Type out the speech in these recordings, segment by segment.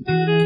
Bye.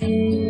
嗯。